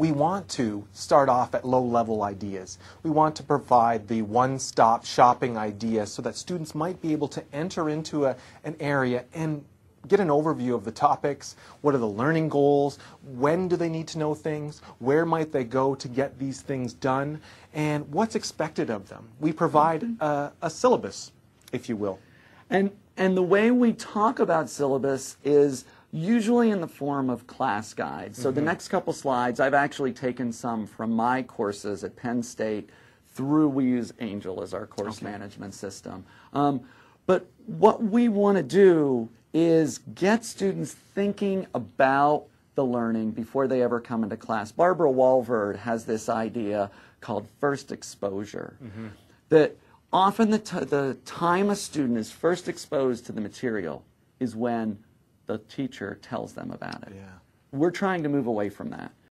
we want to start off at low level ideas. We want to provide the one stop shopping idea so that students might be able to enter into a, an area and get an overview of the topics, what are the learning goals, when do they need to know things, where might they go to get these things done, and what's expected of them. We provide mm-hmm. a, a syllabus, if you will. And, and the way we talk about syllabus is usually in the form of class guides. So the next couple slides, I've actually taken some from my courses at Penn State through, we use Angel as our course management system. Um, but what we want to do is get students thinking about the learning before they ever come into class. Barbara Walvoord has this idea called first exposure. That often the, t- the time a student is first exposed to the material is when the teacher tells them about it. Yeah. We're trying to move away from that.